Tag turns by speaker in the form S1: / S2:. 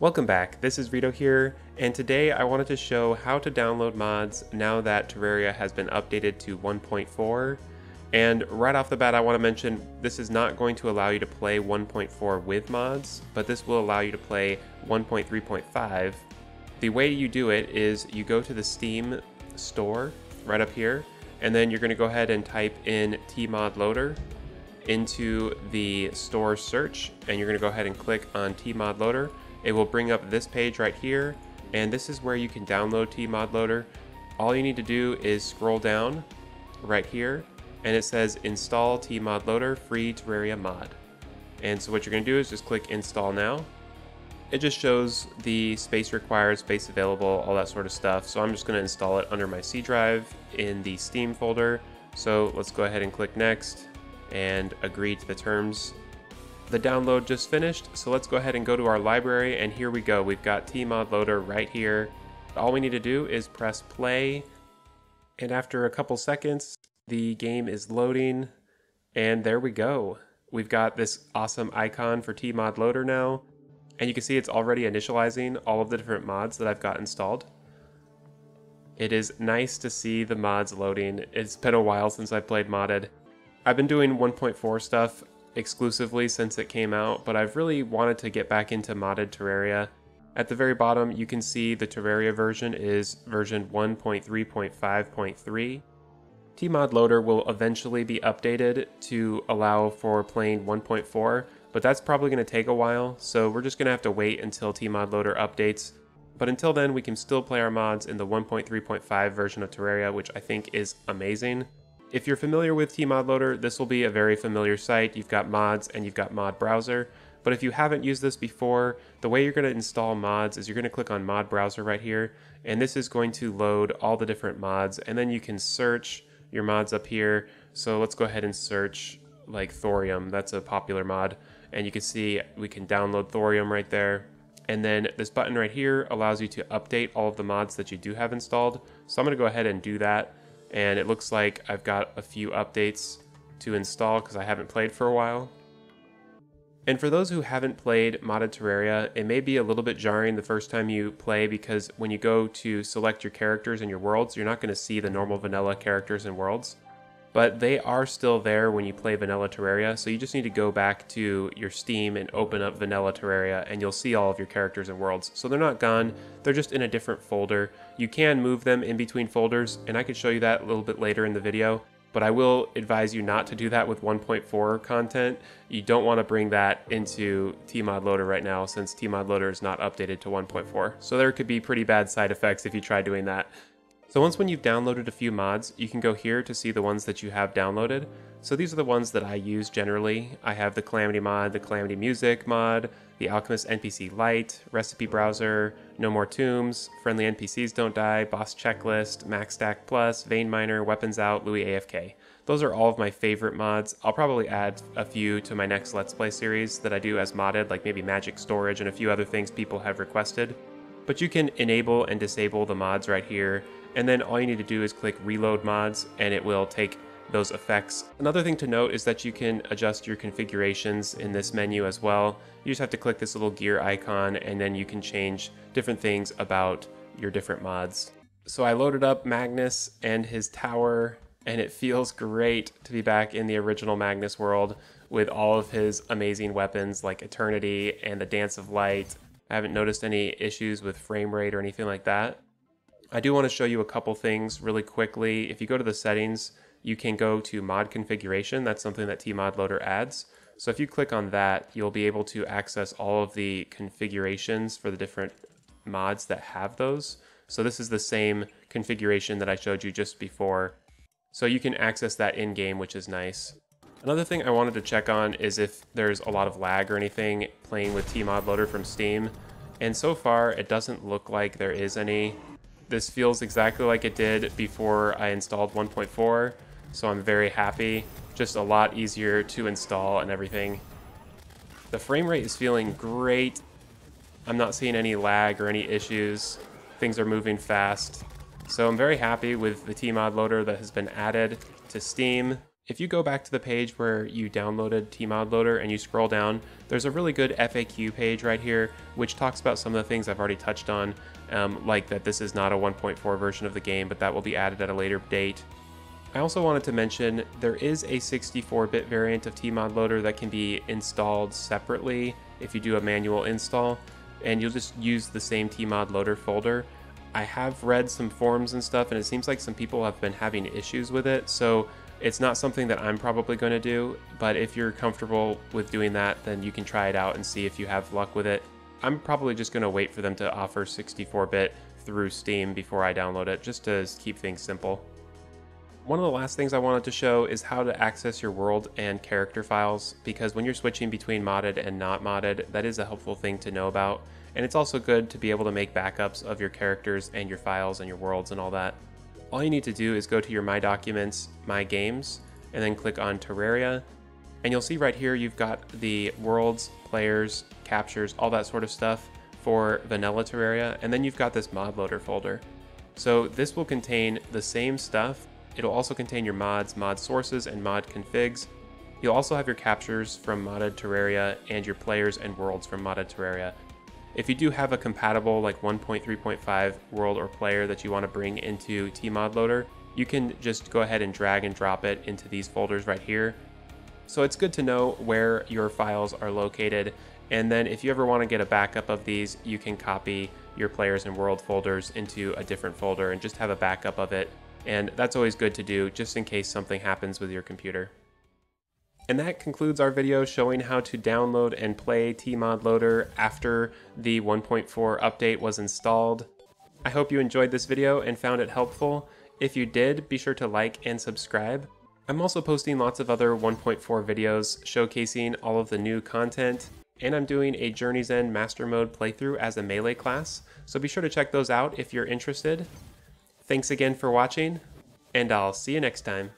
S1: Welcome back, this is Ritto here, and today I wanted to show how to download mods now that Terraria has been updated to 1.4. And right off the bat I want to mention this is not going to allow you to play 1.4 with mods, but this will allow you to play 1.3.5. The way you do it is you go to the Steam store right up here, and then you're going to go ahead and type in tmod loader into the store search, and you're going to go ahead and click on tmod loader it will bring up this page right here, and this is where you can download Tmod Loader. All you need to do is scroll down right here, and it says install Tmod Loader free Terraria mod. And so what you're going to do is just click install now. It just shows the space required, space available, all that sort of stuff. So I'm just going to install it under my C drive in the Steam folder. So let's go ahead and click next and agree to the terms the download just finished, so let's go ahead and go to our library, and here we go. We've got Tmod Loader right here. All we need to do is press play, and after a couple seconds, the game is loading, and there we go. We've got this awesome icon for Tmod Loader now, and you can see it's already initializing all of the different mods that I've got installed. It is nice to see the mods loading. It's been a while since I've played modded. I've been doing 1.4 stuff exclusively since it came out, but I've really wanted to get back into modded Terraria. At the very bottom, you can see the Terraria version is version 1.3.5.3. Tmod Loader will eventually be updated to allow for playing 1.4, but that's probably going to take a while, so we're just going to have to wait until Tmod Loader updates. But until then, we can still play our mods in the 1.3.5 version of Terraria, which I think is amazing. If you're familiar with Tmod Loader, this will be a very familiar site. You've got mods and you've got mod browser. But if you haven't used this before, the way you're going to install mods is you're going to click on mod browser right here. And this is going to load all the different mods. And then you can search your mods up here. So let's go ahead and search like Thorium. That's a popular mod. And you can see we can download Thorium right there. And then this button right here allows you to update all of the mods that you do have installed. So I'm going to go ahead and do that and it looks like I've got a few updates to install because I haven't played for a while. And for those who haven't played modded Terraria, it may be a little bit jarring the first time you play because when you go to select your characters and your worlds, you're not going to see the normal vanilla characters and worlds but they are still there when you play Vanilla Terraria, so you just need to go back to your Steam and open up Vanilla Terraria, and you'll see all of your characters and worlds. So they're not gone, they're just in a different folder. You can move them in between folders, and I can show you that a little bit later in the video, but I will advise you not to do that with 1.4 content. You don't want to bring that into Tmod Loader right now, since Tmod Loader is not updated to 1.4. So there could be pretty bad side effects if you try doing that. So once when you've downloaded a few mods, you can go here to see the ones that you have downloaded. So these are the ones that I use generally. I have the Calamity mod, the Calamity Music mod, the Alchemist NPC Lite, Recipe Browser, No More Tombs, Friendly NPCs Don't Die, Boss Checklist, Max Stack Plus, Vein Miner, Weapons Out, Luiafk. Those are all of my favorite mods. I'll probably add a few to my next Let's Play series that I do as modded, like maybe Magic Storage and a few other things people have requested. But you can enable and disable the mods right here and then all you need to do is click reload mods and it will take those effects. Another thing to note is that you can adjust your configurations in this menu as well. You just have to click this little gear icon and then you can change different things about your different mods. So I loaded up Magnus and his tower and it feels great to be back in the original Magnus world with all of his amazing weapons like Eternity and the Dance of Light. I haven't noticed any issues with frame rate or anything like that. I do want to show you a couple things really quickly. If you go to the settings, you can go to mod configuration. That's something that Tmod Loader adds. So if you click on that, you'll be able to access all of the configurations for the different mods that have those. So this is the same configuration that I showed you just before. So you can access that in-game, which is nice. Another thing I wanted to check on is if there's a lot of lag or anything playing with Tmod Loader from Steam. And so far, it doesn't look like there is any. This feels exactly like it did before I installed 1.4, so I'm very happy. Just a lot easier to install and everything. The frame rate is feeling great. I'm not seeing any lag or any issues. Things are moving fast. So I'm very happy with the Tmod loader that has been added to Steam. If you go back to the page where you downloaded Tmod Loader and you scroll down, there's a really good FAQ page right here, which talks about some of the things I've already touched on, um, like that this is not a 1.4 version of the game, but that will be added at a later date. I also wanted to mention there is a 64-bit variant of Tmod Loader that can be installed separately if you do a manual install, and you'll just use the same Tmod Loader folder. I have read some forums and stuff, and it seems like some people have been having issues with it, so it's not something that I'm probably going to do, but if you're comfortable with doing that, then you can try it out and see if you have luck with it. I'm probably just going to wait for them to offer 64-bit through Steam before I download it, just to keep things simple. One of the last things I wanted to show is how to access your world and character files, because when you're switching between modded and not modded, that is a helpful thing to know about, and it's also good to be able to make backups of your characters and your files and your worlds and all that all you need to do is go to your My Documents, My Games, and then click on Terraria. And you'll see right here you've got the worlds, players, captures, all that sort of stuff for vanilla Terraria. And then you've got this mod loader folder. So this will contain the same stuff. It'll also contain your mods, mod sources, and mod configs. You'll also have your captures from modded Terraria and your players and worlds from modded Terraria. If you do have a compatible like 1.3.5 world or player that you want to bring into Tmod Loader, you can just go ahead and drag and drop it into these folders right here. So it's good to know where your files are located. And then if you ever want to get a backup of these, you can copy your players and world folders into a different folder and just have a backup of it. And that's always good to do just in case something happens with your computer. And that concludes our video showing how to download and play Tmod Loader after the 1.4 update was installed. I hope you enjoyed this video and found it helpful. If you did, be sure to like and subscribe. I'm also posting lots of other 1.4 videos showcasing all of the new content, and I'm doing a Journey's End Master Mode playthrough as a Melee class, so be sure to check those out if you're interested. Thanks again for watching, and I'll see you next time.